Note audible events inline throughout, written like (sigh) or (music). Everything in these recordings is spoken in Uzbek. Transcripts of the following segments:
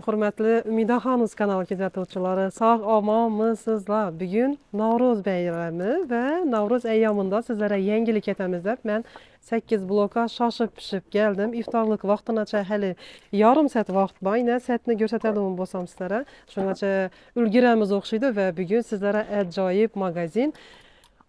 Salam, hörmətli Ümida Xanız kanalı izləyiciləri. Sağ olmamısınızlar. Bu gün Novruz bəyrəmi və Novruz əyyamında sizlərə yenilik etəmizdə mən 8 bloka şaşıb pişib gəldim. İftarlıq vaxtınaca hələ yarım saat vaxt var. Nə sətini göstərdim bolsam sizlərə. Şunaca ülgürəmiz oxşaydı və bu gün sizlərə əcaib mağazin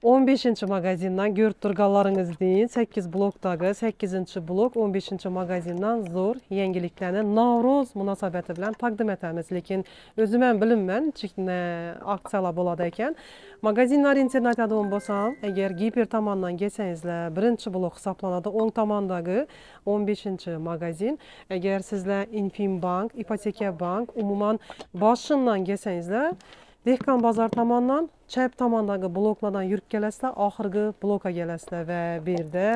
15-ci mağazindan görüb durğanlarınız deyin. 8 blokdagı 8-ci blok 15-ci mağazindan zor yeniliklərni Navroz münasibəti bilan təqdim etəmiz. Lakin özüm mən bilinmən çikinə aksiyalar bolada ekan. Mağazinlar internetdə bolsam, əgər giper tomondan gəlsəngizlər, 1-ci blok hesablanadi, o'ng tomondagi 15-ci mağazin. Əgər sizlər Infimbank, Ipoteka bank, umuman başından gəlsəngizlər, Dehqan bazar tamandan, çəp tamandakı bloklardan yürüb gələsizlər, axırqı bloka gələsizlər və bir də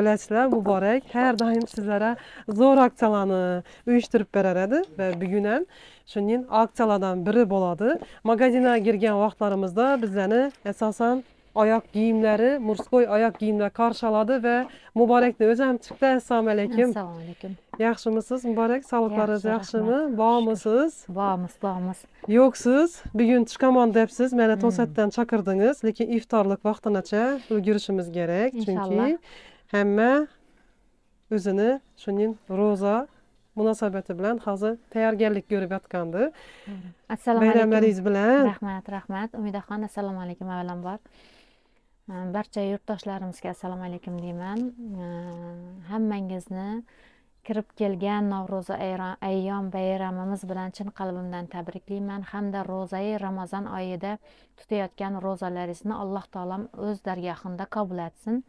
biləsizlər, mübarək hər daim sizlərə zor aksiyalarını uyuşdurub bərərədi və bugünəm şunun aksiyalardan biri boladı. Magazina girgən vaxtlarımızda bizləri əsasən oyoq kiyimlari murskoy oyoq kiyimlar qarshi oladi va muborakni o'zi ham chiqdi assalomu alaykum assalomu alaykum yaxshimisiz muborak sog'liqlaringiz Yaxshi, yaxshimi rahmat. bormisiz bormiz bormiz yo'qsiz bugun chiqaman debsiz meni Hmm. to'satdan chaqirdingiz lekin iftorlik vaqtinacha ulgurishimiz kerak chunki Inshaalloh. hamma o'zini shuning ro'za munosabati bilan hozir tayyorgarlik ko'rib yotgandi assalomu alaykum bayramlaringiz bilan rahmat rahmat umidaxon assalomu alaykum avvalambor Э, Э, barcha yurtdoshlarimizga assalomu alaykum deyman. Э, hammangizni kirib kelgan navro'zi ayyom bayramimiz bilan chin qalbimdan tabriklayman. Hamda ro'zai ramazon oyida tutayotgan ro'zalaringizni alloh taolam o'z dargohida qabul etsin.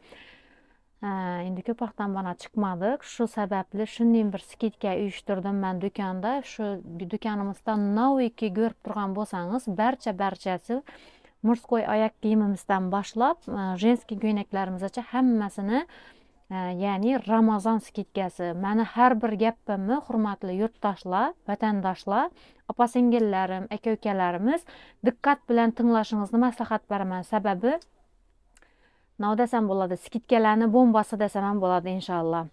Э, endi ko'p vaqtdan buyon chiqmadik shu sababli shunday bir skidka uyushtirdim man do'konda. Shu do'konimizda noviyki ko'rib turgan bo'lsangiz barcha barchasi murskoy oyoq kiyimimizdan boshlab женский ko'ylaklarimigacha hammasini ya'ni ramazon skidkasi mani har bir gapimni hurmatli yurtdoshlar vatandoshlar opa singillarim aka ukalarimiz diqqat bilan tinglashingizni maslahat beraman sababi nima desam bo'ladi skidkalarni bombasi desam ham bo'ladi inshaalloh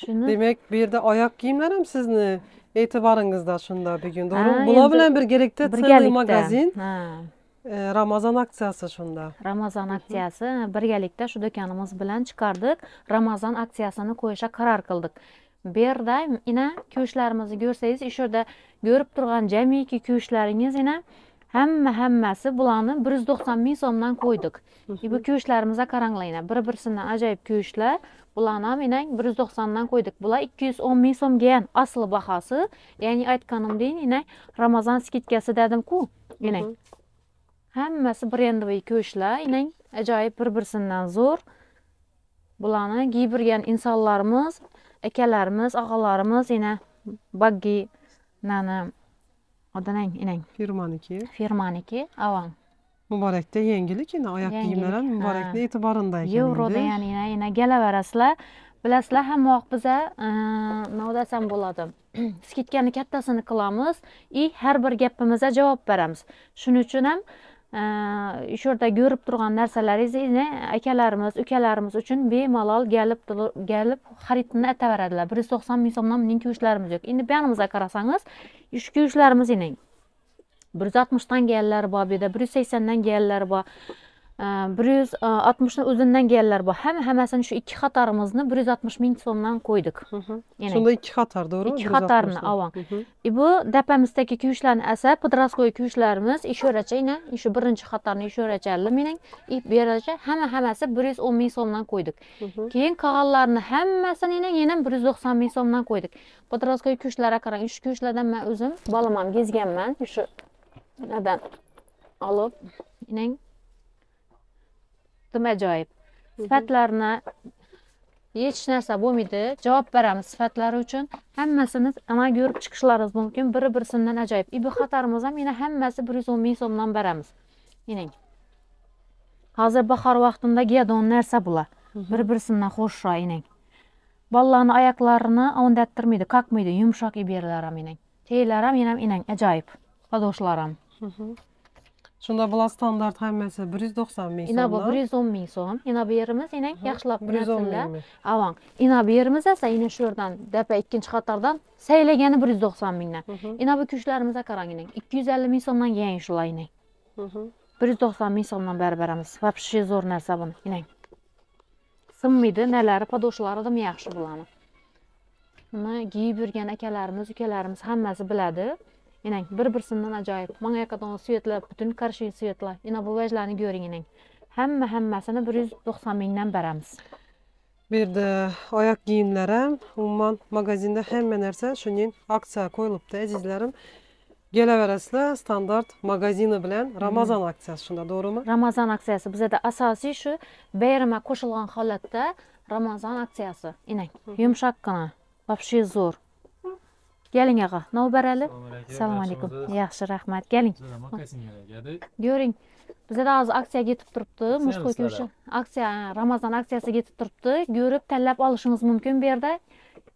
shuni demak bu yerda oyoq kiyimlar ham sizni e'tiboringizda shunda bugun to'g'rimi bular bilan birgalikda целый magazin ramazon aksiyasi shunda ramazon aksiyasi birgalikda shu do'konimiz bilan chiqardik. Ramazon aksiyasini qo'yishga qaror qildik. Bu yerda ina ko'shlarimizni ko'rsangiz shu yerda ko'rib turgan jamiki ko'shlaringiz ina hamma hammasi bularni bir yuz to'qson ming so'mdan qo'ydik. Bu ko'shlarimizni qaranglar ina bir birisidan ajoyib ko'shlar bularni ham ina bir yuz to'qsondan qo'ydik. Bular ikki yuz o'n ming so'mga asli bahosi ya'ni aytganimdek ina ramazon skidkasi dedimku ina. Hammasi brendовый ko'shlar inang ajoyib bir birisidan zo'r. Bularni kiyib yurgan insonlarimiz akalarimiz og'alarimiz yana baggi nani odanang inang firmaniki. Firmaniki avang. Muborakda yangilik endi oyoq kiyimlar ham ha. muborakni e'tiborida ekan yevroda ya'ni yana yana kelaverasizlar bilasizlar hamma vaqt biza nima desam bo'ladi. (clears throat) Skidkani kattasini qilamiz. И har bir gapimizga javob beramiz. Shuning uchun ham shu yerda ko'rib turgan narsalaringizni akalarimiz ukalarimiz uchun bemalol kelib tur- kelib xaridni aytaveradilar bir yuz to'qson ming so'mdan mening ko'shlarimiz yo'q. Endi buyonimizga qarasangiz shu ko'shlarimiz inang bir yuz oltmishdan kelganlari bor bu yerda bir yuz saksondan kelganlari bor. Bir yuz oltmishni o'zindan kelganlar bor hamma hammasini shu ikki qatorimizni bir yuz oltmish ming so'mdan qo'ydik shunda ikki qator to'g'rimi Ikki qatorni, avon. И bu dapamizdagi kuyishlarni asa podroskoy kuyishlarimiz ishoracha ina shu birinchi qatorni ishoracha mening и bu yergacha hamma hammasi bir yuz o'n ming so'mdan qo'ydik keyin qolganlarini hammasini yana bir yuz to'qson ming so'mdan qo'ydik podroskoy kuyishlarga qarang shu kuyishlardan man o'zim bolam ham kezganman shu nimadan olib dim ajoyib sifatlarini hech narsa bo'lmaydi. Javob beramiz sifatlari uchun. Hammasini ana ko'rib chiqishlaringiz mumkin. Biri birisidan ajoyib. Bu xatarimiz ham yana hammasi bir yuz o'n ming so'mdan beramiz. Inang hozir bahor vaqtida kiyadigan narsa bular. Bir birisidan xo'shroq inang bolalarni oyoqlarini ovundattirmaydi kakmaydi. Yumshoq berlar ham inang teylari ham yana ajoyib. Podoshlari ham. Shunda bular standart hammasi 190 ming ina bu so'mdan. 110 ming so'm. Ina bu yerimiz ina yaxshilab 110 bilasizlar mingmi? avang ina bu yerimiz esa ina shu yerdan dapa ikkinchi qatordan saylagani 190 mingdan. Mhm, ina bu kuchlarimizni qarang ina 250 ming so'mdan yangi shular ina. Mhm. 190 ming so'mdan berib beramiz вообще zo'r narsa buni inang sinmaydi nalari podoshalari ham yaxshi bularni buni kiyib yurgan akalarimiz ukalarimiz hammasi biladi Enang bir-birsindən ajoyib. Manga ýakadan süýetler, bütün karşy süýetler. Ina bu wejlerini görüň enang. Hemme hemmäsini 190 miňden beramiz. Bir de ayak giyimlerim, umman magazinde hemme nerse şunun aksiya koyulup da azizlerim. Geleveresle standart magazini bilen Ramazan aksiyası şunda doğru mu? Ramazan aksiyası bize de asasi şu beyrime koşulgan halatta Ramazan aksiyası. İnek yumuşak kana, vapşi zor. Keling og'a novbarali. Assalomu alaykum yaxshi rahmat. Keling. Ko'ring bizada hozir aksiya ketib turibdi. Мужской ko'shi aksiya ramazon aksiyasi ketib turibdi. Ko'rib tanlab olishingiz mumkin bu yerda.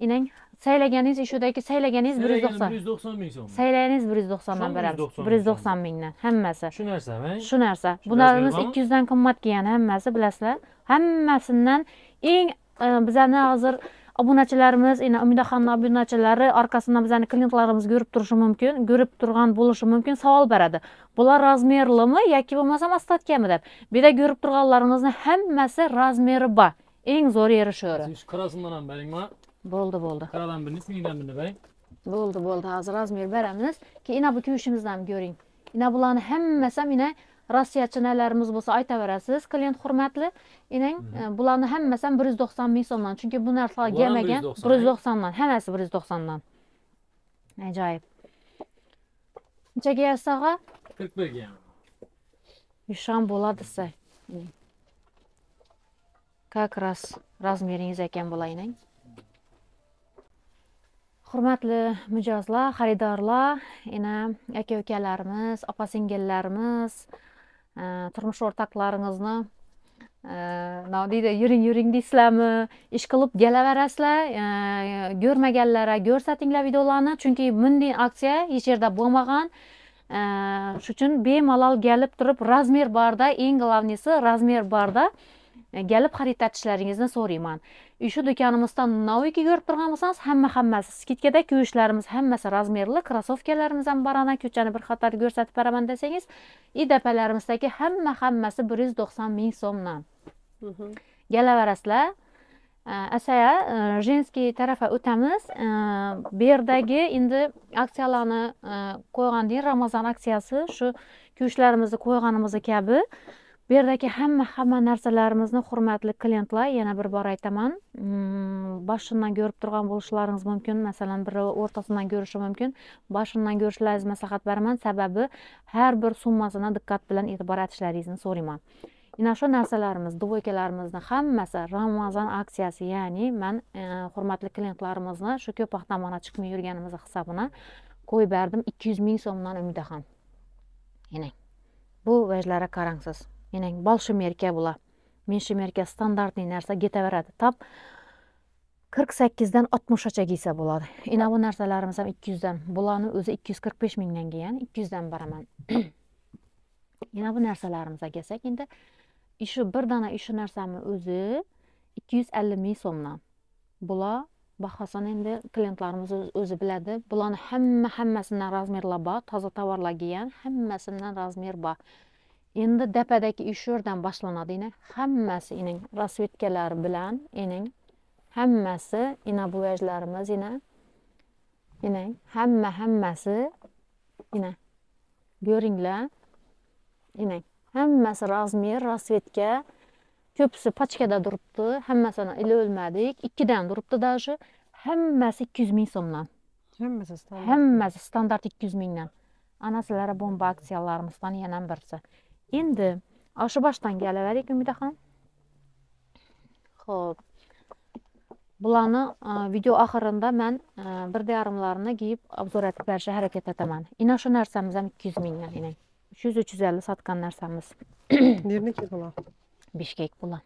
Inang saylaganingiz ishudagi saylaganingiz bir yuz dokson 190 ming so'm. Saylaningiz bir yuz doksondan Shu beramiz 190 bir yuz dokson mingdan. Hammasi. Shu narsami? Shu narsa. Bularimiz ikki yuzdan qimmat kelgan hammasi bilasizlar. Hammasidan eng e, bizani hozir obunachilarimiz umidaxonni obunachilari orqasidan bizani klientlarimiz ko'rib turishi mumkin ko'rib turgan bo'lishi mumkin savol beradi. Bular razmerlimi yoki bo'lmasam ostatkami deb. Bu yerda ko'rib turganlaringizni hammasi razmeri bor. Eng zo'r yeri shu qarasidan ham beringmi? Bo'ldi bo'ldi. Qaradan birini singidan birini bering. Bo'ldi bo'ldi. Hozir razmer beramiz. Keyin bu kuyishimizni ham ko'ring. Ina bularni hammasi ham ina rossiyachi bo'lsa aytaverasiz klient hurmatli. Inang e, bularni hammasi ham bir yuz to'qson ming so'mdan chunki bu narsalar kelmagan 190, bir yuz to'qsondan hammasi bir yuz to'qsondan. Ajoyib. Nechaga yozsa og'a 41 ga ham bo'ladi desa как раз razmeringiz ekan bular inang hurmatli mijozlar xaridorlar yana aka ukalarimiz opa singillarimiz turmush o'rtoqlaringizni e, nima deydi yuring yuring deysizlarmi ish qilib kelaverasizlar ko'rmaganlarga ko'rsatinglar videolarni chunki bunday aksiya hech yerda bo'lmagan shuning uchun bemalol kelib turib razmer barda eng главныйsi razmer barda kelib xarid etishlaringizni so'rayman. И shu do'konimizdan noviyki ko'rib turgan bo'lsangiz hamma hammasi skidkada kiyishlarimiz hammasi razmerli krossovkalarimiz ham ana ko'chani bir qator ko'rsatib beraman desangiz и dapalarimizdagi hamma hammasi bir yuz to'qson ming so'mdan. Kelaverasizlar asaya женский tarafga o'tamiz. E, bu yerdagi endi aksiyalarni e, qo'ygandan keyin ramazon aksiyasi shu kiyishlarimizni qo'yganimiz kabi bu yerdagi hamma hamma narsalarimizni hurmatli klientlar yana bir bor aytaman. Mm, Boshidan ko'rib turgan bo'lishlaringiz mumkin. Masalan biri o'rtasidan ko'rishi mumkin. Boshidan ko'rishlaringizni maslahat beraman sababi har bir summasini diqqat bilan e'tibor etishlaringizni so'rayman. Mana shu narsalarimiz dvoykalarimizni hammasi ramazon aksiyasi ya'ni man e, hurmatli klientlarimizni shu ko'p vaqtdan mana chiqmay yurganimiz hisobini qo'yib berdim. Ikki yuz ming so'mdan umidaxon yana bu vajlarga qarangsiz. менен балшы мерке була. Менши мерке стандартный нерсе кете берет тап кырк сәкизден алтмышача кийсе болот ина бул нерселерибиз эми эки жүздөн буланы өзү эки жүз кырк беш миңден кийген эки жүздөн бараман ина бул нерселерибизге келсек энди ушу бир дана ушу нерсенин өзү эки жүз элүү миң сомдон була бахасын энди клиенттерибиз өзү биледи буларны хамма хаммасынан размерлар бар таза товарлар кийген хаммасынан размер бар endi dapadagi ish shu yerdan boshlanadi. Ina hammasi ining rasvetkalari bilan ining hammasi ina buvajlarimiz ina ining hamma hammasi ina ko'ringlar ining hammasi razmer rasvetka ko'pisi pachkada turibdi hammasini ilo'lmadik ikkidan turibdi даже hammasi ikki yuz ming so'mdan. Hammasi standart. hammasi standart ikki yuz mingdan. Ana sizlarga bomba aksiyalarimizdan yana İndi aşı başdan gələrərik Ümidə xan. Xoş. Bulanı ə, video axırında mən ə, bir yarımlarını geyib obzor edib bərşə hərəkət edəmən. İnaşı nərsəmizəm 200 minlə ilə. 300-350 satqan nərsəmiz. (coughs) Yerni ki bula? Bişkek bula.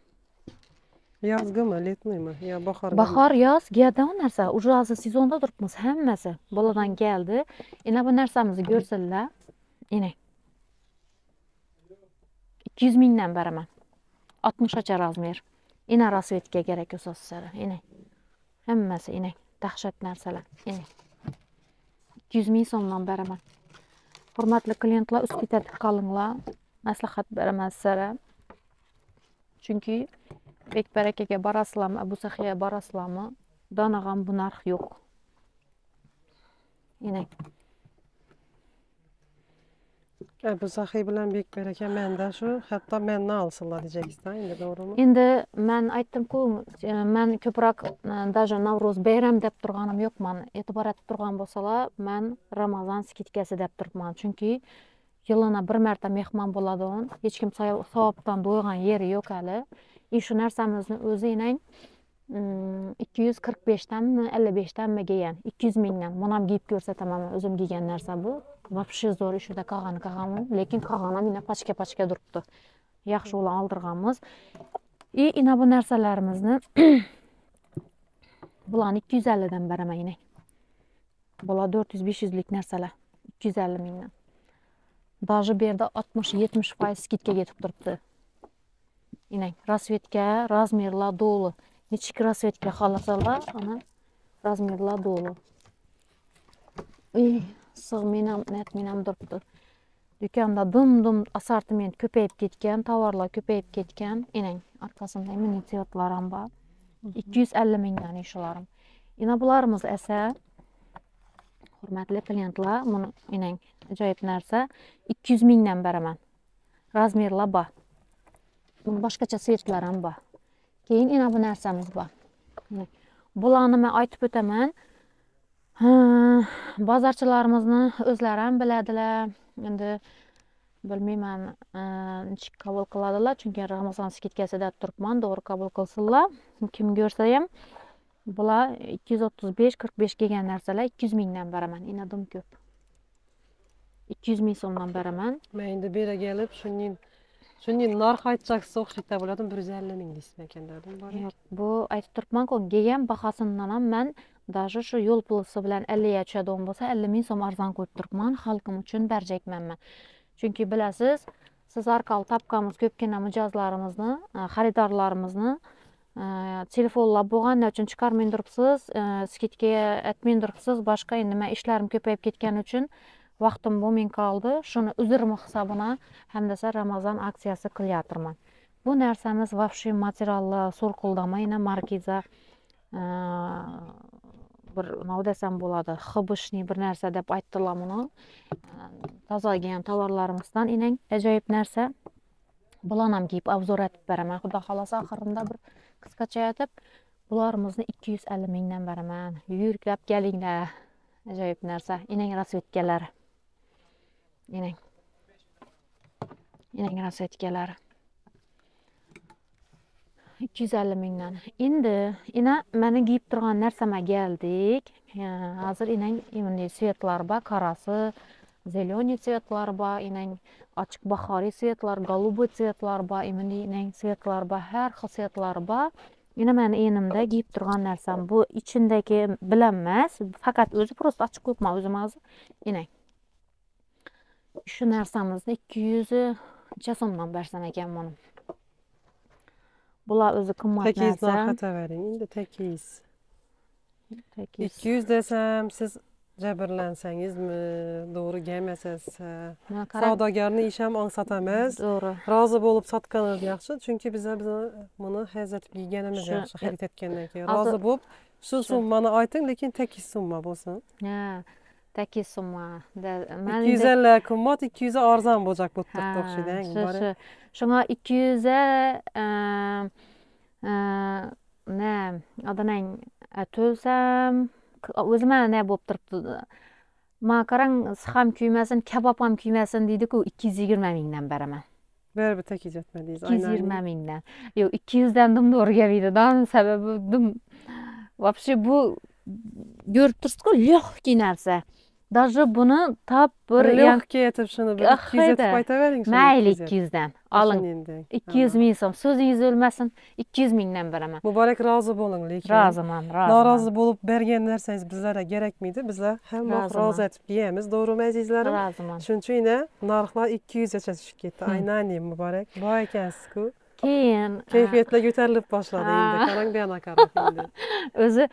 Yazgımı, letnimi, ya bahar mı? Bahar, yaz, gədə o nərsə. Ucazı sezonda durubmuz həmməsi. Boladan gəldi. İnə bu nərsəmizi görsəllər. İnək. 100 minlə bərəmə. 60-a cərazmır. İnə rasvetkiyə gərək öz sələ. İnə. Həmməsi inə. Dəhşət nərsələ. İnə. 100 min sondan bərəmə. Hörmətli klientlər, üst kitədik qalınlar. Məsləhət bərəməz sərə. Çünki bek bərəkəyə barasılamı, bu səxiyyə barasılamı, danağam bu narx yox. İnək. Bu saxiy bilan bek baraka menda shu hatto mendan olsinlar deyapsizda endi to'g'rimi endi man aytdimku e, man ko'proq e, даже navro'z bayram deb turganim yo'q man e'tibor etib turgan bo'lsalar man ramazon skidkasi deb turibman chunki yilini bir marta mehmon bo'ladigan hech kim savobdan do'ygan yeri yo'q hali и shu narsamizni o'zi inang ikki yuz qirq beshdanmi ellik beshdanmi kelgan ikki yuz mingdan. Buni ham kiyib ko'rsataman o'zim kiygan narsa bu. Вообще zo'r ishida qolgani qolgani lekin qolgani mana ina pachka pachka turibdi yaxshi ular oldirganmiz и ina bu narsalarimizni (clears throat) bularni ikki yuz ellikdan beraman ina bular to'rt yuz besh yuzlik narsalar ikki yuz ellik mingdan. Даже bu yerda oltmish yetmish foiz skidka ketib turibdi. Inang rasvetka razmerlar Нечик раз я тебя халатала, она размерла dolu. Ey, sığminam, nətminam durdu. Dükanda dum-dum assortiment köpəyib getgan, tovarlar köpəyib getgan. Ening arqasında immunitetlarim bor. 250 mingdan ishlarim. Ina bularimiz esa hurmatli klientlar, buni ening ajoyib narsa 200 mingdan beraman. Razmerlar bor. Boshqacha svetlar ham bor. Keyin yana bu narsamiz bor. Bularni nima aytib o'taman. Bozorchilarimizni o'zlari ham biladilar. Endi bilmayman e, nechik qabul qiladilar chunki ramazon skidkasida turibman to'g'ri qabul qilsinlar. Kim ko'rsa ham bular ikki yuz o'ttiz besh qirq besh kelgan narsalar ikki yuz mingdan beraman. Inadim ko'p. Ikki yuz ming so'mdan beraman. Man endi beragalib shuning Çünki narx aytacaqsınız, oxşayıb bilədim 150 min istəməkəndərdim var. Bu aytıb turpman ki, geyən baxasından mən Daşı şu yol pulusu bilan 50 yaşa don bolsa 50 ming so'm arzon qo'yib turibman xalqim uchun barjakmanman chunki bilasiz siz orqali topganmiz ko'pgina mijozlarimizni e, xaridorlarimizni e, telefonlab bo'lgani uchun chiqarmay turibsiz e, skidka aytmay turibsiz boshqa nima ishlarim ko'payib ketgani uchun vaqtim bo'lmay qoldi shuni uzrim hisobini hamdasa ramazon aksiyasi qilyaptirman bu narsamiz вообще materiallar so'rqildama markiza bir nima desam bo'ladi хбшный bir narsa deb aytdilar buni tozalagan tovarlarimizdan inang ajoyib narsa bularni ham kiyib obzor etib beraman xudo xohlasa oxirinda bir qisqacha aytib bularimizni ikki yuz ellik mingdan beraman yurklab kelinglar ajoyib narsa inang rasvetkalari inang inang rasvetkalari ikki yuz ellik mingdan endi ina meni kiyib turgan narsama keldik hozir inang bunday svetlar bor qorasi зеленый цветлар bor inang ochiq bahoriy svetlar голубой svetlar bor bunday inang svetlar bor har xil svetlar bor ina meni enimda giyib turgan narsam bu ichindagi bilan emas faqat o'zi просто ochib qo'yibman o'zim hozir inang shu narsamizni ikki yuz necha so'mdan bersam ekan buni bular o'zi qimmat narsa. narxatavering endi tekiz tekiz ikki yuz desam siz jabrlansangizmi? To'g'ri qarang savdogarni ishi ham ongsatamaz to'g'ri. Rozi bo'lib sotganingiz yaxshi. Chunki biza bizni buni hazatib yeyganimiz Shu- yaxshi xarid etgandan keyin. Rozi bo'lib shu summani ayting lekin tekiz summa bo'lsin. Ha yuz endi- ellik qimmat ikki yuz arzon bo'lajak bo'lib turibdi Ha, o'xshaydi shu shu shunga ikki yuz na odanang to'lsam o'zi mana ne bo'lib turibdi man qarang ham kuymasin kabob ham kuymasin deydiku ikki yuz yigirma mingdan beraman baribir tekiz aytmadingiz ikki yuz yigirma mingdan yo'q ikki yuzdan dim to'g'ri kelmaydida sababi dim вообще bu ko'rib turibsizku легкий narsa даже buni tap bir lehki etib shuni bir 200 etib hayda. aytavering shuni mayli 200 ikki yuzdan oling. ikki yuz ming so'm. So'zingiz o'lmasin. Ikki yuz mingdan beraman. Muborak rozi bo'ling lekin roziman roziman. norozi bo'lib bergan narsangiz bizlarga kerakmaydi bizlar Roziman. rozi etib yeymiz to'g'rimi azizlarim? Roziman. Shuning uchun narxlar ikki yuzgacha tushib ketdi. Hmm. aynanim muborak. Boy ekansizku keyin kayfiyatlar ko'tarilib boshladi endi Ha. qarang bu yana qarab endi o'zi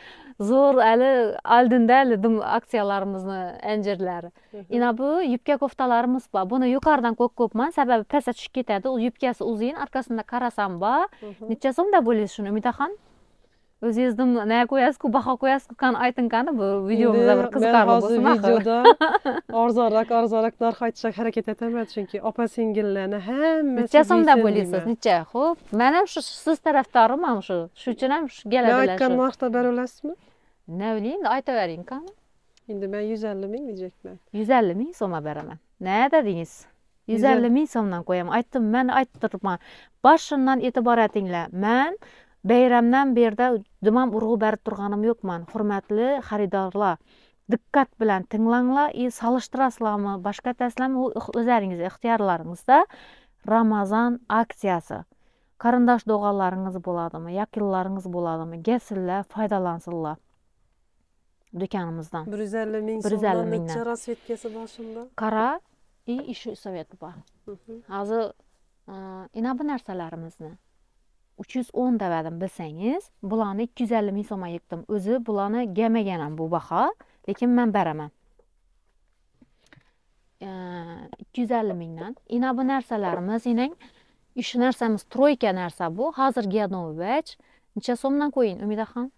zo'r hali oldinda hali dim aksiyalarimizni anjirlari ina bu yubka koftalarimiz bor buni yuqoridan ko'p ko'pman sababi pastga tushib ketadi u yubkasi uzun orqasida qarasam bor necha so'mda bo'lyapsiz shuni umidaxon o'zingiz dim nima qo'yasizku baho qo'yasizku qani ayting qani bu videomizda bir men qiziqarli hozir bo'lsin axir. videoda (laughs) arzonroq arzonroq narx aytishga harakat etaman chunki opa singillarni hammasi necha so'mda deysan bo'lyapsiz deyman. necha? Ho'p man ham shu siz tarafdoriman shu? Shuning uchun ham shu men keladilar aytgan shu. narxda bera olasizmi? Nima bileyim aytavering qani. Endi men yuz ellik ming deyapman yuz ellik ming so'mga beraman. Nima dedingiz? Yuz Yuz el- ellik ming so'mdan qo'yaman aytdim man ayttirman boshidan e'tibor etinglar man bayramdan berda dumam urg'u berib turganim yo'qman hurmatli xaridorlar diqqat bilan tinglanglar и solishtirasizlarmi boshqa aytasizlarmi u o'zlaringiz ixtiyorlaringizda ramazon aksiyasi qarindosh do'g'onlaringiz bo'ladimi yaqinlaringiz bo'ladimi kelsinlar foydalansinlar do'konimizdan bir yuz ellik ming Bir yuz ellik so'mdan mingdan. necha rasvetkasi boshimda qara и еще совет bor hozir e, ina bu narsalarimizni uch yuz o'n davadim bilsangiz bularni ikki yuz ellik ming so'mga yiqdim o'zi bularni gamagan ham bu baho lekin man beraman. Ikki yuz ellik mingdan. Ina bu narsalarimiz inang shu narsamiz troyka narsa bu. Hozir gadnovich necha so'mdan qo'ying umidaxon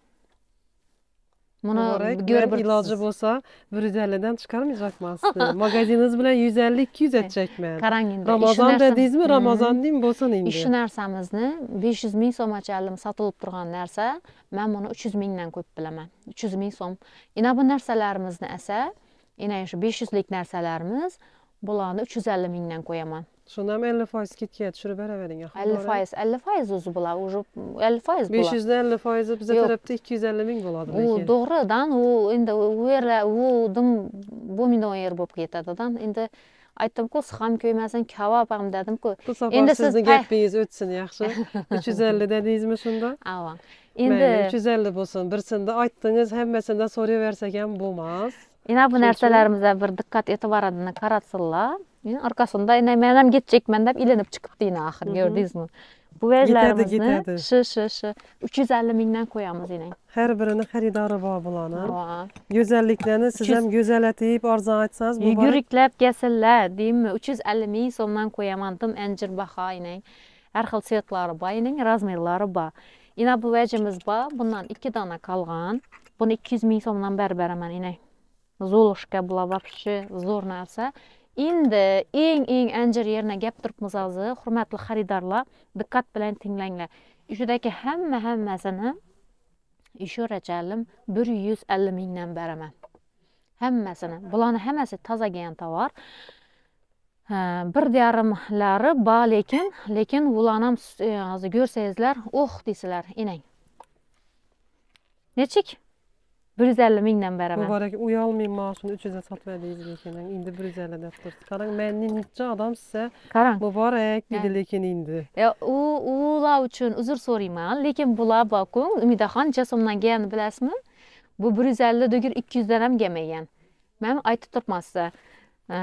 buni ko'rib men iloji bo'lsa bir yuz ellikdan chiqarmayacakman sizni (laughs) magaziningiz bilan yuz ellik ikki yuz aytacakman qarang endi ramazon shu narsa- dedingizmi ramazon deng bo'lsin endi. Shu narsamizni besh yuz ming so'machalim sotilib turgan narsa. Man buni uch yuz mingdan ko'p bilaman. uch yuz ming so'm. Ina bu narsalarimizni esa ina shu besh yuzlik narsalarimiz bularni uch yuz ellik mingdan qo'yaman shuni ham ellik foiz ketga tushirib beravering ellik foiz ellik foiz o'zi bular уже ellik foiz besh bular yuzdan ellik foizi biza Yo'q. tarafda ikki yuz ellik ming bo'ladi u lekin to'g'ridan u endi u yerlar u dim bo'lmaydigan yer bo'lib ketadidan endi aytdimku siz ham ko'ymasin kavob ham dedimku bu safar endi siz sizni pay- gapingiz o'tsin yaxshi uch yuz ellik dedingizmi shunda ava mayli endi uch yuz ellik bo'lsin birsida aytdingiz hammasidan so'rayversak ham bo'lmas İna bu uchun- narsalarimizga bir diqqat e'tiborini qaratsinlar orqasida ina men ham ketjekman deb ilinib chiqibdi ina axir ko'rdingizmi bu ketadi. shu shu shu uch yuz ellik mingdan qo'yamiz ina har birini xaridori bor bularni go'zalliklarni siz ham go'zallatib arzon aytsangiz muborak yuguriklab kelsinlar deymi uch yuz ellik ming so'mdan qo'yaman dim anjir baho inang har xil svetlari bor inang razmerlari bor ina bu vajimiz bor bundan ikki dona qolgan buni ikki yuz ming so'mdan berib beraman inang zolushka bular вообще zo'r narsa endi eng eng anjir yerni gap turibmiz hozir hurmatli xaridorlar diqqat bilan tinglanglar ishudagi hamma hammasini ishorachalim bir yuz ellik mingdan beraman hammasini bularni hammasi tozagan tovar Ha, bir yarimlari bor lekin lekin bularni ham hozir ko'rsangizlar oh deysizlar inang nechik bir yuz ellik mingdan beraman muborak uyalmayman shuni uch yuzga sotib berdingiz lekin endi bir yuz ellik deb turibsiz qarang menda necha odam sizga qarang muborak dedi Ha. lekin endi Ya, u ular uchun uzr so'rayman lekin bular borku umidaxon necha so'mdan kelganini bilasizmi bu bir yuz ellik degir ikki yuzdan ham kelmagan man aytib turibman sizga Ee,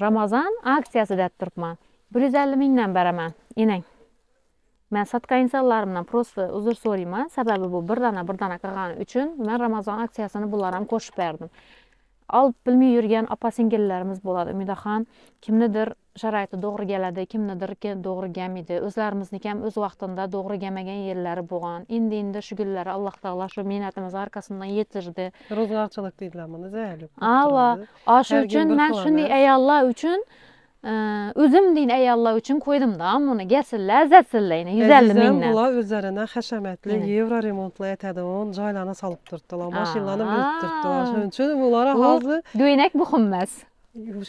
ramazon aksiyasi deb man sotgan insonlarimdan просто uzr so'rayman. Sababi bu bir dona bir dona qilgani uchun man ramazon aksiyasini bular ham qo'shib berdim. Olib bilmay yurgan opa singillarimiz bo'ladi. Umidaxon kimnidir sharoiti to'g'ri keladi kimnidirki to'g'ri kelmaydi. O'zlarimizniki ham o'z vaqtida to'g'ri kelmagan yerlari bo'lgan. Endi endi shu kunlari alloh taolo shu mehnatimiz arkasidan yetirdi. Ro'zg'orchilik deydilar buni ava shu uchun man shunday ayollar uchun özüm deyin ey Allah üçün qoydum da, amma ona gəlsinlər, zətsinlər, 150 e, minlə. Bunlar özlərinə xəşəmətli evro remontlu etədon caylanə salıb durtdular, maşınlarını minib durtdular. Şunun üçün bunlara hazır göynək buxunmaz.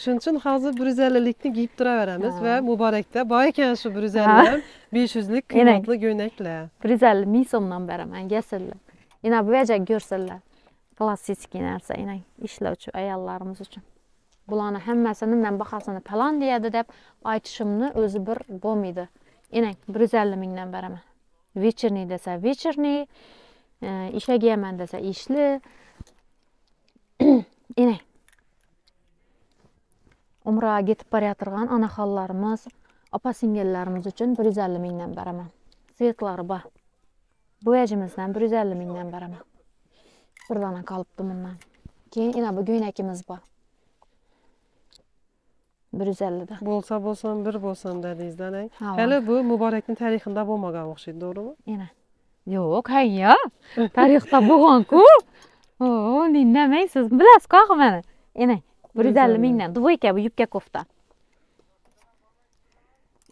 Şunun üçün hazır brüzellilikni giyib dura verəmiz və mübarəkdə bayəkən şu brüzellim 500-lük qiymatlı göynəklə. Brüzelli 1000 somdan bərəmən gəlsinlər. Yəni bu vəcə görsənlər. Klassik nəsə, yəni işləvçi ayollarımız üçün. Bularni hammasini man bahosini falon deyadi deb aytishimni o'zi bir bo'lmaydi. Inang bir yuz ellik mingdan beraman. Вечерний desa вечерний e, desa ishli. (clears throat) Umra umraga ketib borayotirgan onaxonlarimiz opa singillarimiz uchun bir yuz ellik mingdan beraman. Svetlari bor. Bo'yajimizdan bir yuz ellik mingdan beraman. Bir dona qolibdi bundan. Keyin ina bu go'ynakimiz bor. Bir yuz ellidan bo'lsa bo'lsin bir bo'lsin dedingizda hali bu muborakni tarixida bo'lmagan o'xshaydi to'g'rimi ina yo'q hayya tarixda bo'lganku (laughs) indamang siz bilasizku axir mani inang bir yuz ellik mingdan двойка bu yubka kofta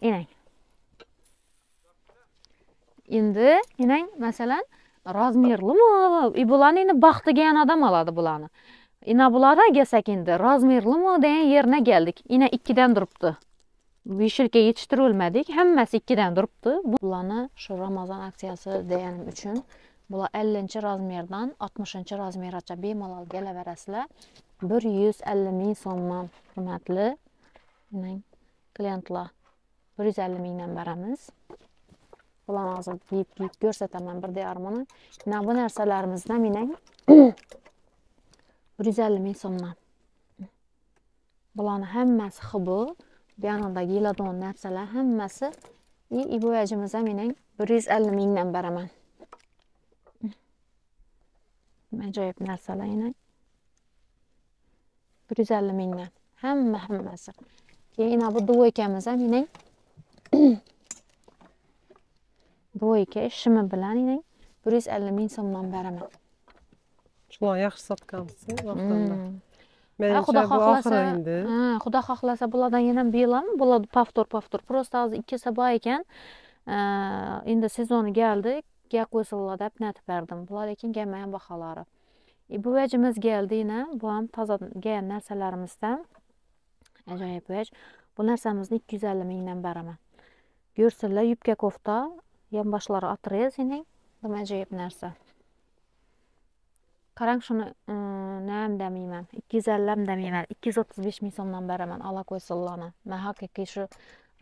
inang endi inang masalan razmerlimi bularni endi baxtiga yana odam oladi bularni ina bularga kelsak endi razmerlimi degan yerga keldik ina ikkidan turibdi beshilka yetishtirolmadik hammasi ikkidan turibdi bularni shu ramazon aksiyasi deganim uchun bular ellinchi razmerdan oltmishinchi razmergacha bemalol kelaverasizlar bir yuz ellik ming so'mdan hurmatli inang klientlar bir yuz ellik mingdan beramiz bularni hozir kiyib kiyib ko'rsataman bir diyormini mana bu narsalarimizni menang bir yuz ellik ming so'mdan bularni hammasi hibu bu yonidagi yiladigan narsalar hammasi. И iboyajimiz ham bir yuz ellik mingdan beraman ajoyib narsalar yana bir yuz ellik mingdan. Hamma hammasi. Keyin bu dvoykamiz mening (clears throat) menang dvoyka shimi bilan bir yuz ellik ming so'mdan beraman shularni yaxshi sotganmisiz vaqtida Mm. Ha, menimcha xudo xohlasa xudo xohlasa bulardan yana bilam bular повтор повтор. Просто hozir ikkisi bor ekan. Э, endi sezoni keldi ga qo'ysinlar deb netib berdim. Bular lekin kelmagan baholari. E, buvajimiz keldi yana bu ham toza kelgan narsalarimizdan. Ajoyib buvaj bu narsamizni ikki yuz ellik mingdan beraman. Ko'rsinlar yubka kofta yonboshlari отрез ajoyib narsa qarang shuni nam demayman ikki yuz ellik ham demayman ikki yuz o'ttiz besh ming so'mdan beraman ola qo'ysinlarni man haqiqiy shu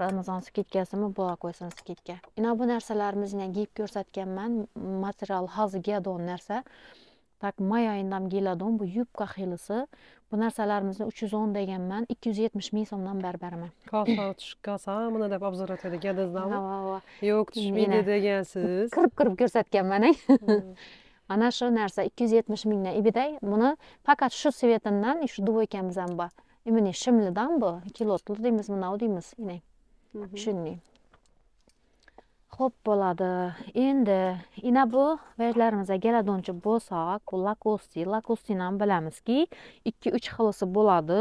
ramazon skitkasimi bo'la qo'ysin skitka ina bu narsalarimizni kiyib ko'rsatganman material hozir keladigan narsa. Так may oyidan keladigan bu yubka xilisi. Bu narsalarimizni uch yuz o'n deganman ikki yuz yetmish ming so'mdan berib beraman (coughs) buni deb obzor va, va. yo'q tushmaydi degansiz. (laughs) Kirib kirib ko'rsatganman ey. (laughs) Ana shu narsa ikki yuz yetmish mingdan ibiday buni faqat shu svetindan shu ham bor. Именно shimlidan bu kilotli deymiz bunav deymiz inang Mhm. shunday. Xo'p bo'ladi. Endi ina bu vajlarimizga keladigancha bo'lsak bu lakosti lakostini ham bilamizki ikki uch xilisi bo'ladi.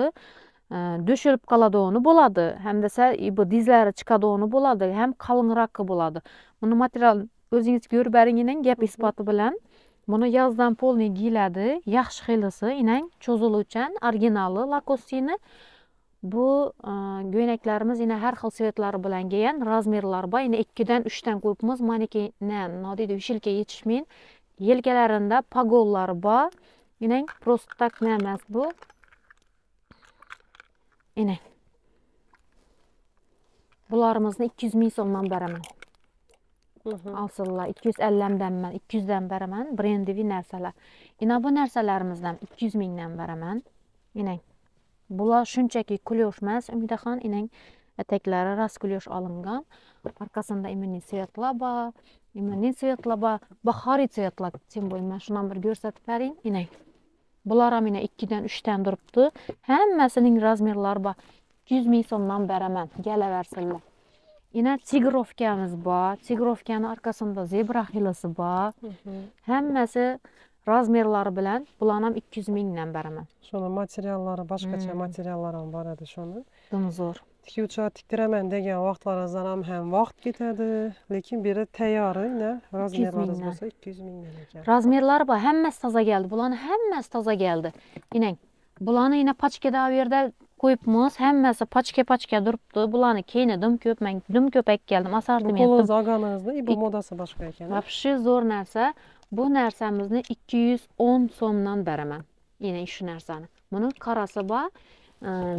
Do'shilib qoladigani bo'ladi. Hamda bu dizlari chiqadigani bo'ladi. Ham qalinroqi bo'ladi. Buni material o'zingiz ko'rib bering inang gap Mhm. isboti bilan buni yozdan polniy giyiladi. Yaxshi xilisi inang cho'ziluvchan originali lakostini bu e, go'ynaklarimiz ko'ylaklarimiz yana har xil svetlari bilan kelgan razmerlari bor. Yana ikkidan uchdan qo'yibmiz maniki nima deydi vishilka yetishmayin. Yelkalarida pogollari bor. Inang просто так emas bu. Inang. Bularimizni ikki yuz ming so'mdan beraman. alsınlar. 250 dəmən, 200 dən bərəmən brendivi nərsələr. İnə bu nərsələrimizdən 200 mindən bərəmən. İnə bular şunçəki kulyoşməz Ümidaxan inə ətəklərə rast kulyoş alınğan. Arqasında imini svetlaba, imini svetlaba, bahari svetla simvol mən şundan bir göstərib verim. İnə Bunlar aminə 2-dən 3-dən durubdu. Həmməsinin razmerləri var. 100 min sondan bərəmən gələ versinlər. Yenə tigrovkamız var. Tigrovkanın arxasında zebra xilası var. Həmməsi razmerləri bilən bulanam 200 minlə bərəmə. Şonu materialları, başqaça hmm. materiallarım var idi şonu. Dumzor. Tikuvçular tikdirəmən deyən vaxtlarınızdan ham həm vaxt getədi, lakin biri təyyarı ilə razmerlarınız olsa 200 minlə. Razmerlər var, həmməsi təzə gəldi. Bulan həmməsi təzə gəldi. İnən bulanı yenə paçkada verdə ina pachkada bu yerda qo'yibmiz hammasi pachka pachka turibdi bularni keyini dum ko'p man dum ko'p olib keldim bu assortiment qo'lingiz olganingizni bu Ik- modasi boshqa ekan вообще zo'r narsa bu narsamizni ikki yuz o'n so'mdan beraman yana shu narsani buni qarasi bor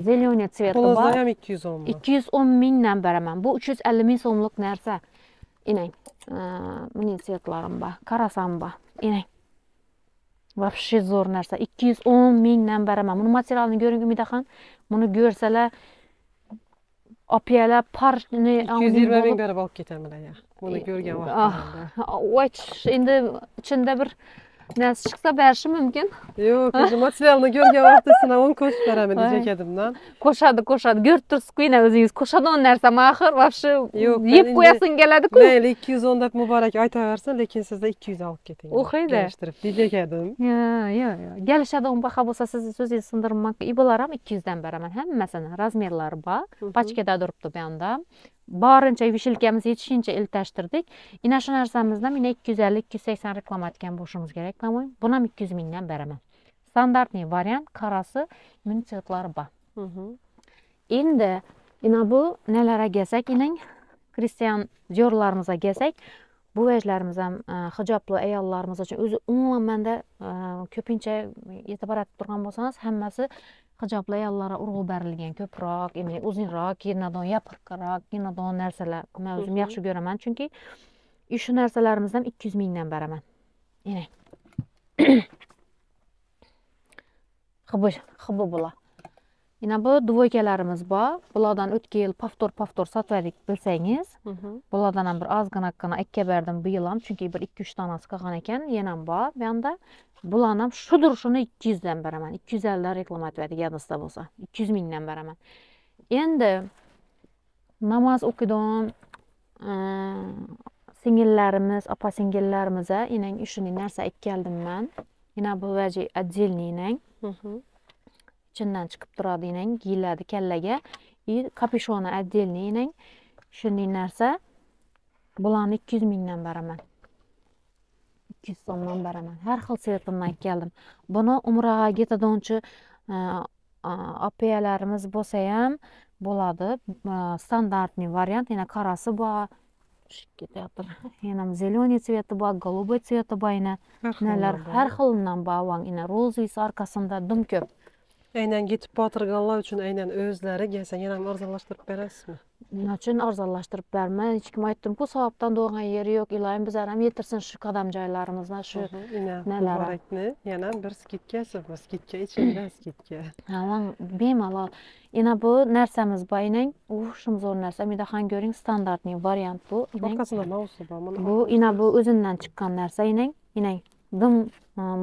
zeleniy tsveti bor Qo'lingizda ham 210 mi? ikki yuz o'n mingdan beraman bu uch yuz ellik ming so'mlik narsa inang buning svetlarim bor qarasam bor inang вообще zo'r narsa ikki yuz o'n mingdan beraman buni materialini ko'ring umidaxon Buni ko'rsalar opiyalar parni 220 ming berib olib ketaman ya. Buni ko'rgan Ah. vaqtimda. voy endi ichida bir Nəsə çıxsa bərşi mümkün? Yox, qızım, o serialını görgən vaxtı sına onu qoşub bərəmi deyəcək edimdən. Qoşadı, qoşadı. Görüb duruz ki, yine özünüz qoşadı onun nərsə, məxir, vəbşi yiyib qoyasın gələdi ki. Məyli, 210 dəb mübarək ayta versin, lakin sizdə 200 alıb getin. Oxuydu. Gəlişdirib, deyəcək edim. Yox, yox, yox. Gəlişədə on baxa bolsa siz sözü sındırmaq, ibalarım 200-dən bərəmən. Həm məsələn, razmerləri var, paçkada durubdu bir anda. Borincha vishelkamiz yetishguncha iltashtirdik ina shu narsamizni mina ikki yuz ellik ikki yuz sakson reklamatgan bo'lishimiz kerak по моему buni ham ikki yuz mingdan beraman. Standartniy variant qarasi buni tsvetlari bor. Mhm. endi ina bu nelarga kelsak inang kristian diyorlarimizga kelsak buvajlarimiz ham e, hijobli ayollarimiz uchun o'zi umuman manda e, ko'pincha e'tibor etib turgan bo'lsangiz hammasi hijobli ayollarga urg'u berilgan ko'proq uzunroq kiyinadigan yopiqroq kiyinadigan narsalar man o'zim yaxshi ko'raman. Chunki shu narsalarimizni ham ikki yuz mingdan beraman. Hibi hibi bular yana bu dvoykalarimiz bor. Bulardan o'tgan yil повтор повтор sotgandik bilsangiz bulardan ham bir ozginagina akka berdim bu yil ham chunki bir ikki uch donasi qolgan ekan yana ham bor bu yoqda bularni ham shudur shuni ikki yuzdan beraman. Ikki yuz ellikdan reklama aytyapti yodingizda bo'lsa. Ikki yuz mingdan beraman. Endi namoz o'qiydigan e, singillarimiz opa singillarimiz inang shunday narsa keldim man. Yana bu vaji отдельный inang. Chindan chiqib turadi inang kiyiladi kallaga. И kapishoni отдельный inang shunday narsa. Bularni ikki yuz mingdan beraman. Ikki yuz so'mdan beraman. Har xil svetimdan olib keldim. Buni umraga ketadiganchi opiyalarimiz bo'lsa ham bo'ladi. E, standartniy variant yana qarasi bor. Tushib ketyapti (laughs) yana зеленый цвeti bor голубой цвeti bor yana Har xilidan bor. yana rozовыйsi orqasida dum ko'p Aynan yetib botirganlar uchun aynan o'zlari kelsa yana ham arzonlashtirib berasizmi? nima uchun arzonlashtirib berman hech kim aytdimku savobdan to'g'an yeri yo'q iloyim bizlar ham yetirsin shu qadam joylarimizni shu muborakni yana bir skitkasi bor. Skitka ichida (clears throat) skitka. Aman bemalol. Yana bu narsamiz bor inang u shum zo'r narsa. Midaxon ko'ring standartniy variant bu bu ina bu o'zindan chiqqan narsa inang inang dim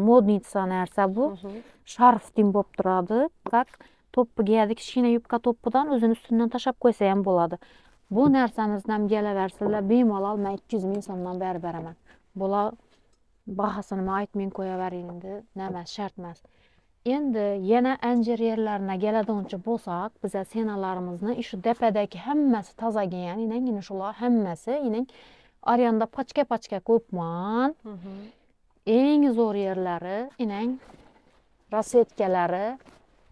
modnitsa narsa bu. Mhm. sharfdin bo'lib turadi. Как to'ppi kiyadi kichkina yubka to'ppidan o'zini ustidan tashlab qo'ysa ham bo'ladi. Bu narsamizni ham kelaversinlar bemalol man ikki yuz ming so'mdan berib beraman. Bular bahosini man aytmay qo'yavering endi. Nima shart emas. Endi yana anjir yerlarina keladigancha bo'lsak biza senalarimizni shu tepadagi hammasi tozagan inang shular hammasi inang aryanda pachka pachka ko'pman. Eng zo'r yerlari inang rasvetkalari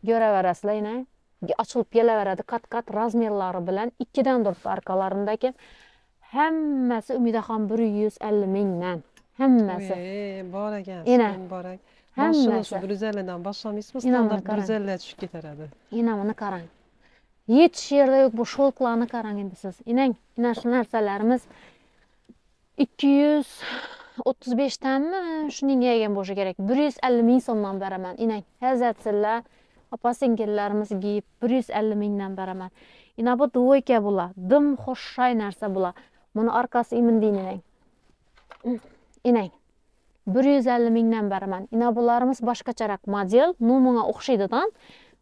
ko'raverasizlar inang ochilib kelaveradi qat qat razmerlari bilan ikkidan turibdi orqalarindagi hammasi umidaxon bir yuz ellik mingdan hammasi bor ekan. Ina. Muborak. Hammasi shu 150 dan boshlamaysizmi? Ina, Standart qarang. 150 tushib ketaveradi. ina buni qarang yetish yerda yo'q bu sholklarni qarang endi siz inang ina shu narsalarimiz ikki yuz o'ttiz beshdanmi shuningga kelgan bo'lishi kerak. bir yuz ellik ming so'mdan beraman. Inak hazatsinlar opa singillarimiz kiyib bir yuz ellik mingdan beraman. Ina bu двойка bular dim xo'shay narsa bular buni orqasi imindin inang. (clears throat) Enang bir yuz ellik mingdan beraman. Ina bularimiz boshqacharoq model ну o'xshaydida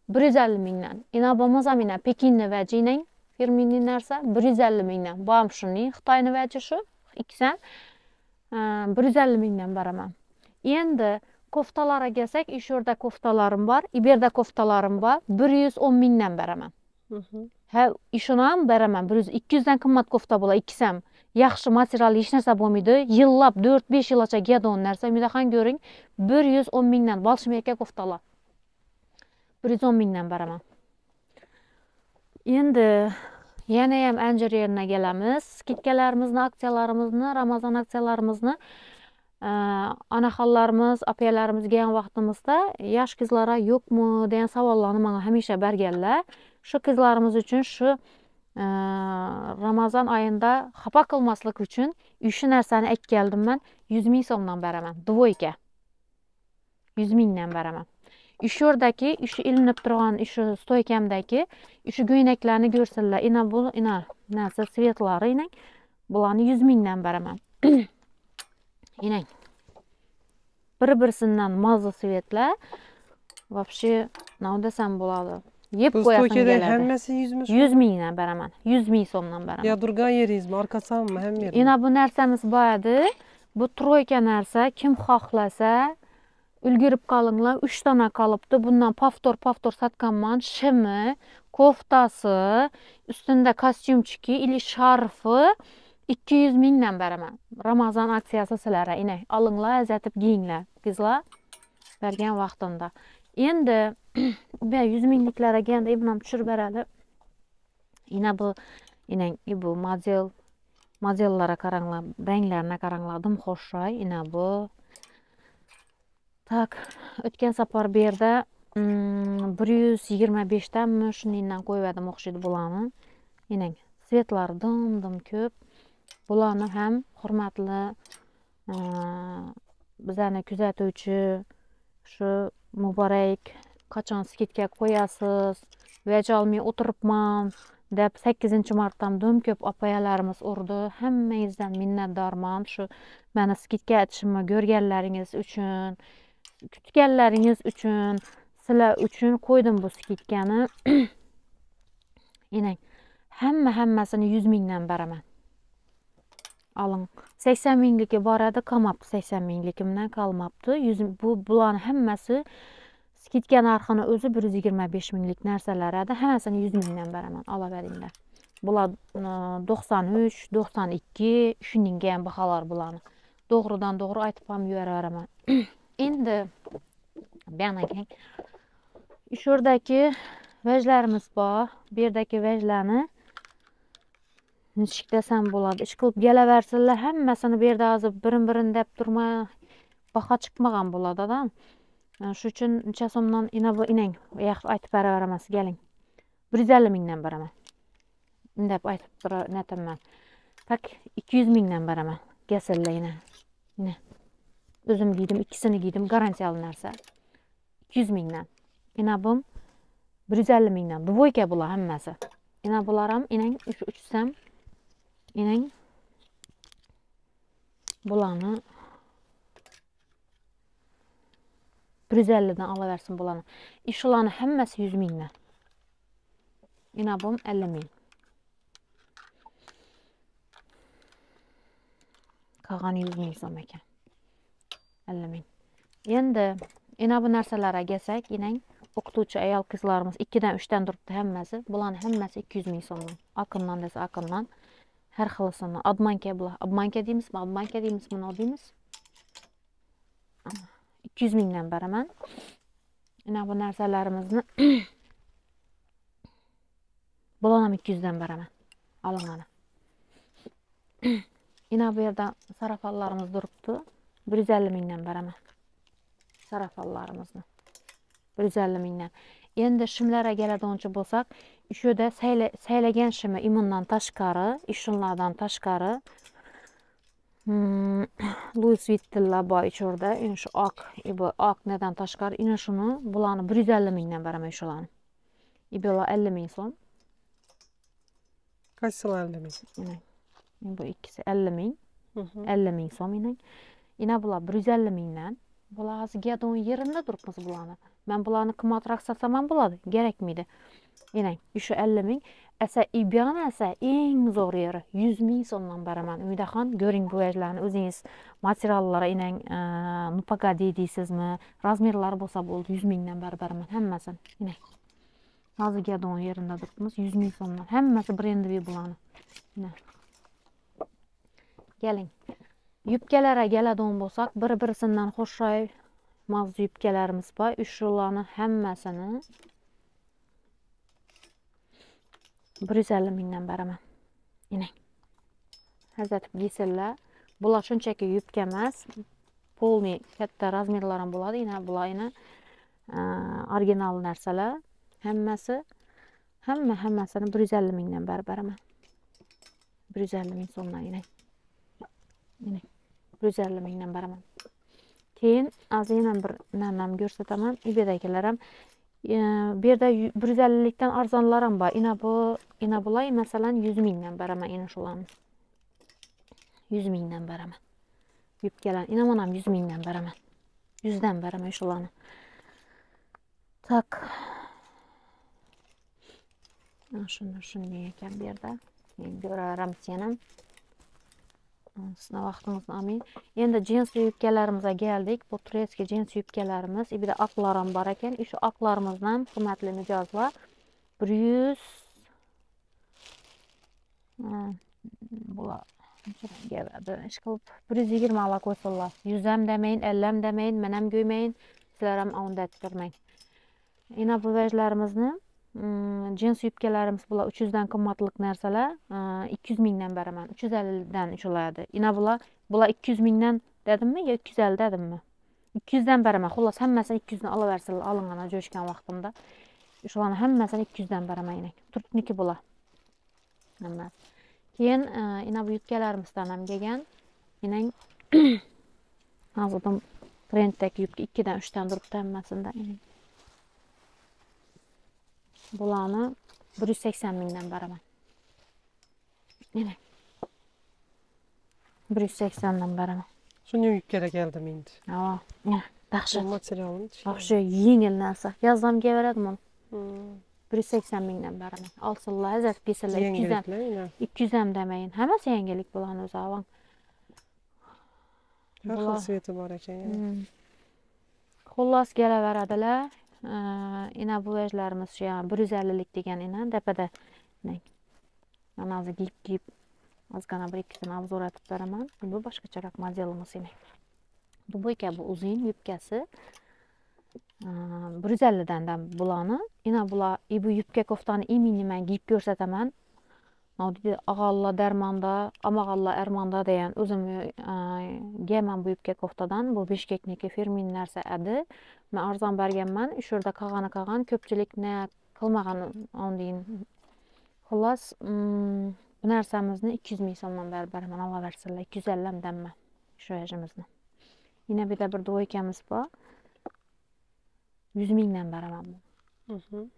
bir yuz ellik mingdan. Ina bo'lmasam ina pekinni vaji enang firminiy narsa bir yuz ellik mingdan. Bu ham shuning xitoyni vaji shu ikkisan 150 minlə baraman. Endi koftalara gəlsək, İşördə koftalarım var, İberdə koftalarım var. 110 minlə baraman. Hə, işinam baraman. 100-200-dən qımmat kofta bola, iksəm. Yaxşı material heç nəsə olmaydı. Yıllab 4-5 ilaça ged on nərsə. Ümidaxan görün 110 minlə balşmiyəkə koftala. 110 minlə baraman. Endi yana ham anjir yerina kelamiz skidkalarimizni aksiyalarimizni ramazon aksiyalarimizni onaxonlarimiz e, opalarimiz kelgan vaqtimizda yosh qizlara yo'qmi? degan savollarni manga hamisha berganlar. Shu qizlarimiz uchun shu e, ramazon oyida xafa qilmaslik uchun shu narsani aytib keldim man. Yuz ming so'mdan beraman. Dvoyka yuz mingdan beraman. Shu yerdagi shu ilinib turgan shu stoykamdagi shu go'ynaklarni ko'rsinlar. Ina bu ina narsa svetlari inang. Bularni yuz mingdan beraman. (clears throat) Inang. Bir birisidan mazza svetlar вообще nima desam bo'ladi. Yeb keladi. hammasi 100 mi? yuz mingdan beraman. Yuz ming so'mdan beraman. Ya durgan yeringizmi, orqasanmi, hamma yerda? ina bu narsamiz bor edi bu troyka narsa kim xohlasa ulgurib qolinglar uch dona qolibdi bundan повтор повтор sotganman shimi koftasi ustida kostyumchiki или sharfi ikki yuz mingdan beraman ramazon aksiyasi sizlarga ina olinglar ajratib kiyinglar qizlar bergan vaqtimda endi bu yuz mingliklarga kelganda ibn ham tushirib beradi ina bu inang bu model modellarga qaranglar ranglarini qaranglar dim xo'shroq ina bu tak o'tgan safar bu yerda mm, bir yuz yigirma beshdanmi shuningdan qo'ygandim o'xshaydi bularni inang svetlari dim dim ko'p. Bularni ham hurmatli e, bizani kuzatuvchi shu muborak qachon skidka qo'yasiz uyajolmay o'tiribman deb sakkizinchi martdan dum ko'p opayalarimiz urdi. Hammangizdan minnatdorman shu mani skidka aytishimni ko'rganlaringiz uchun. Kutganlaringiz uchun sizlar uchun qo'ydim bu skidkani enang (clears throat) hamma hammasini yuz mingdan beraman oling sakson mingligi bor edi qolmabdi sakson mingligimdan qolmabdi yuz bu bularni hammasi skidka narxini o'zi bir yuz yigirma besh minglik narsalar edi hammasini yuz mingdan beraman olaveringlar bular to'qson uch to'qson ikki shuningga ham baholar bularni to'g'ridan to'g'ri aytib ham yuboraveraman (clears throat) endi bu yoqdan shu yerdagi vajlarimiz bor. Bu yerdagi vajlarni nechik desam bo'ladi. Ish qilib kelaversinlar hammasini bu yerda hozir birin birin deb turmay baho chiqmagan bo'ladida e, shuning uchun necha so'mdan ina bu inang. Aytib beraveraman keling bir yuz ellik mingdan beraman. Deb aytib netaman так ikki yuz mingdan beraman. Kelsinlar Özüm giydim, ikisini giydim, qarantiya alınarsa. 200 minlə. İnabım 150 minlə. Dvoyka bula həmməsi. İnə bularam, inən 3 3-səm. İnən bulanı 150-dən ala versin bulanı. İşulanı həmməsi 100 minlə. İnabım 50 min. Qalan 100 min sam ekan. Ellik ming endi ina bu narsalarga kelsak inang o'qituvchi ayol qizlarimiz ikkidan uchdan turibdi hammasi bularni hammasi ikki yuz ming so'mdan akindan desa akindan har xilisini obmanka bular obmanka deymizmi obmanka deymizmi nima deymiz ikki yuz mingdan beraman ina bu narsalarimizni (coughs) bularni ham ikki yuzdan beraman oling (coughs) ana ina bu yerda sarafonlarimiz turibdi bir yuz ellik mingdan beraman sarafonlarimizni bir yuz ellik mingdan endi shimlarga keladigan bo'lsak shu yerda saylagan shimi imundan tashqari ishunlardan tashqari luis vittillar bor ichurda shu oq bu oq nedan tashqari ina shuni bularni bir yuz ellik mingdan beraman shularni bular ellik ming so'm Qaysilar 50 ming? bu ikkisi ellik ming ellik ming so'm ina bular bir yuz ellik mingdan. Bular hozir gadon yerida turibmiz bularni man bularni qimmatroq sotsam ham bo'ladi kerakmaydi inang shu ellik ming. Asa ibyon esa eng zo'r yeri yuz ming so'mdan beraman umidaxon ko'ring bu yerlarni o'zingiz materiallar inang (hesitation) ну pogadi deysizmi razmerlari bo'lsa bo'ldi yuz mingdan baribir beraman hammasini inang. Hozir gadon yerida turibmiz yuz ming so'mdan hammasi brendoviy bularni keling yubkalarga keladigan bo'lsak bir birisidan xo'shroy mavzu yubkalarimiz bor. Shularni hammasini bir yuz ellik mingdan beraman. Inang. Ajratib kiysinlar bular shunchaki yubka emas. Полный katta razmerlar ham bo'ladi. Yana bular yana e, original narsalar. Hammasi hamma hammasini bir yuz ellik mingdan bari beraman. Bir yuz ellik ming so'mdan yana yana bir yuz ellik mingdan beraman keyin hozir yana bir narsani ko'rsataman ebaydagilar ham e, bu yerda bir yuz ellikdan arzonlar ham bor ina bu ina bular masalan yuz mingdan beraman ina shularni yuz mingdan beraman yubkalar ina mana ham yuz mingdan beraman yuzdan beraman shularni Mana shunday shunday ekan bu yerda men ko'raveramiz yana Sizin vaxtınızla amin. Yenə də cins yübkələrimizə gəldik. Bu turetski cins yübkələrimiz. Bir də aqlarım var ekan. Üç aqlarımızla qıymətli mijozlar 100 bular gəvədi. İş qılıb 120 ala qoysunlar. 100-əm deməyin, 50-əm deməyin, mənəm göyməyin. Sizlərəm onu dətirməyin. Yenə bu vəclərimizni jins yubkalarimiz bular uch yuzdan qimmatlik narsalar ikki yuz mingdan beraman uch yuz ellikdan ushiladi ina bular bular ikki yuz mingdan dedimmi yo ikki yuz ellik dedimmi ikki yuzdan beraman xullas hammasini ikki yuzdan olaversinlar olingan jo'shgan vaqtimda shularni hammasini ikki yuzdan beraman yana turkniki bular hammasi keyin ina bu yubkalarimizdan ham kelgan inan hozirda trenddagi yubka ikkidan uchdan turibdi hammasida bularni bir yuz sakson mingdan beraman mana bir yuz saksondan beraman Shuni yubkaga keldim endi. ha mana dahshat Materialini вообще yengil narsa Hmm. bir yuz sakson mingdan beraman olsinlar kelsalar ikki yuz ham Yangiliklar yine. ikki yuz ham demayin hammasi yangilik bularni o'zi avang Har xil sveti bor ekan. xullas kelaveradilar ina bu vajlarimiz shu bir yuz ellilik degan ina dapada mana hozir kiyib kiyib ozgina bir ikkisini obzor etib beraman bu boshqacharoq modelimiz ina duboyka bu uzun yubkasi bir yuz ellidan bularni ina bular и bu yubka koftani именно man kiyib ko'rsataman og'allar darmonda amag'allar armonda degan o'zim kiyman bu yubka koftadan bu bishkekniki firmin narsa edi man arzon berganman shu yerda qolgani qolgan ko'pchilik ne qilmagan deyin. Xullas mm, bu narsamizni ikki yuz ming so'mdan berib beraman olaversinlar ikki yuz ellik damman shu ajimizni yana bu yerda bir dvoykamiz bor yuz mingdan beraman bu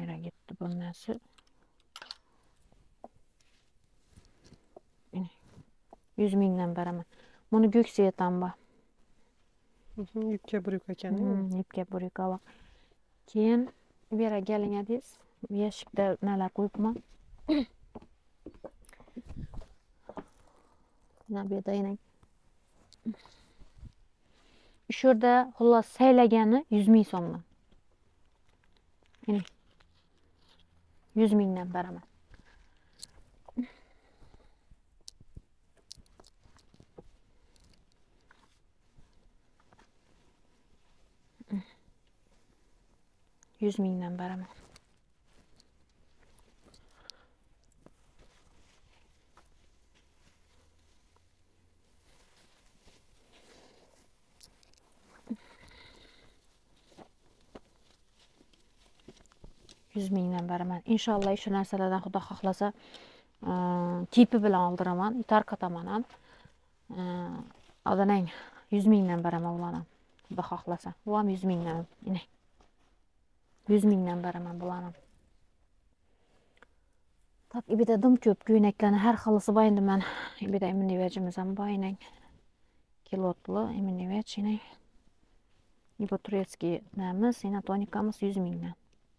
Yere gitti bunisi. Yine Yüz mingdan beraman. Buni bor. Mhm. Yubka buruk ekan. ipga buruk bor. Keyin bu yerga kelingadingiz. Yashikda nalar qo'yibman. Mana bu yerda yana shu yerda xullas saylagani yuz ming so'mdan. 100 mindən bərabər. Yüz mindən bərabər. 100 mindən bəri mən inşallah işə nərsələrdən xuda xaxlasa tipi bilən aldıraman, itarka tamanam. Adanən 100 mindən bəri mən bulanam, xuda xaxlasa. Bulam 100 mindən, inək. 100 mindən bəri mən bulanam. Tap ibi də dım köp güynəkləni hər xalısı var indi mən ibi də emin evəcimizəm var ilə kilotlu emin evəc ilə İboturevski nəmiz, inə tonikamız 100 mindən.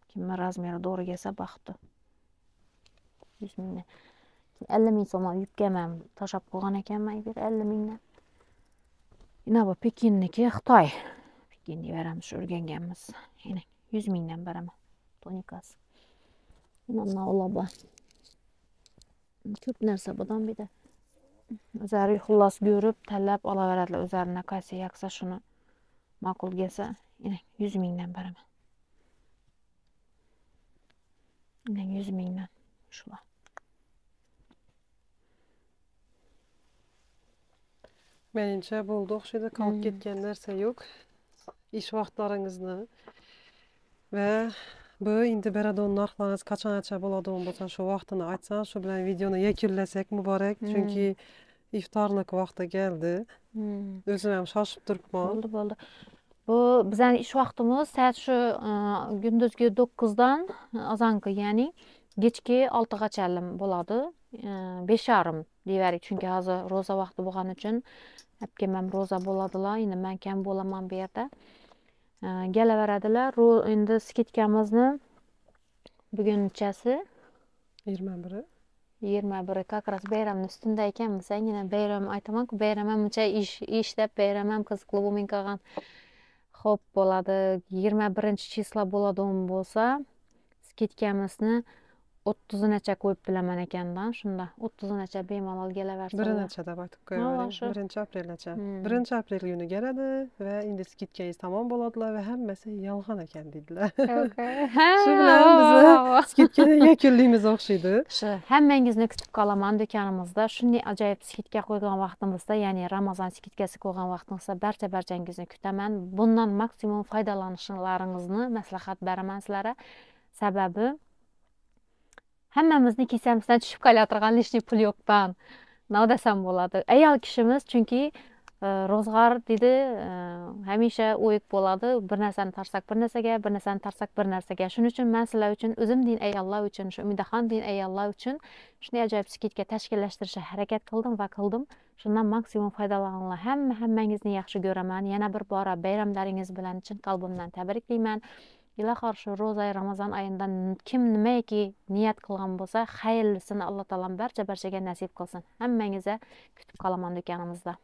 Kimni razmeri to'g'ri kelsa baxti yuz mingdan ellik ming so'm yubka man tashlab qo'ygan ekanman bir ellik mingdan yana bu pekinniki xitoy pekin deb shu o'rganganmiz yana yuz mingdan beraman tonikasi mana ular bor ko'p narsa budan buyerda o'zlari xullas ko'rib tanlab olaveradilar o'zlarini qaysi yoqsa shuni ma'qul kelsa yana yuz mingdan beraman Незмінна йшла. Mənimcə bu oldu. Oxşaydı qalıb hmm. getgənlərsə yox. İş vaxtlarınızı və bu indi belə də onun narxlarınız qaçanaça boladı onun bolsa şu vaxtını açsan, şu bilən videonu yekunləsək mübarək. Hmm. Çünki iftarlıq vaxtı gəldi. Hmm. Özüm şaşıb durma. Oldu, oldu. Bu bizani ish vaqtimiz soat shu e, kunduzgi 9dan azonki, ya'ni kechki 6gacha bo'ladi. E, besh yarim deyverik, chunki hozir ro'za vaqti bo'lgani uchun akam ham ro'za bo'ladilar, endi men kam bo'laman bu yerda. E, kelaveradilar. Endi skitkamizni bugunchasi 21 yigirma biri как раз bayramni ustunda ekan bilsangina bayram aytamanku bayram ham uncha ish ish deb bayram ham qiziqli bo'lmay qolgan ho'p bo'ladi. Yigirma birinchi число bo'ladigan bo'lsa ketganimizni o'ttizinacha qo'yib bilaman ekandan shunda o'ttizinacha bemalol kelaversalar Birinacha deb aytib shu. 1 aprelgacha. Hmm. 1 aprel kuni keladi va endi skidkangiz tamom bo'ladilar va hammasi yolg'on ekan deydilar. (laughs) (laughs) Shu bilan bizni skidkani yakunlaymiz o'xshaydi. (laughs) shu hammangizni kutib qolaman do'konimizda shunday ajoyib skitka qo'ygan vaqtimizda ya'ni ramazon skitkasi qo'ygan vaqtimizda barcha barchangizni kutaman bundan maksimum foydalanishlaringizni maslahat beraman sizlarga sababi hammamizni kesamizdan tushib qolayotgan лишний pul yo'qdan nima desam bo'ladi. Ayol kishimiz chunki e, ro'zg'or deydi e, hamisha o'yib bo'ladi. Bir narsani tarsak bir narsaga bir narsani tarsak bir narsaga. Shuning uchun man sizlar uchun o'zim din ayollar uchun shu umidaxon din ayollar uchun shunday ajoyib skidka tashkillashtirishga harakat qildim va qildim. Shundan maksimum foydalaninglar. Hamma hammangizni yaxshi ko'raman. Yana bir bora bayramlaringiz bilan chin qalbimdan tabriklayman Ила қаршы роза Рамазан айында ким немеки ният кылган болса, хайырлысын Алла Таалам барча барчага насип кылсын. Хаммаңызга күтүп каламан дүкәнебездә.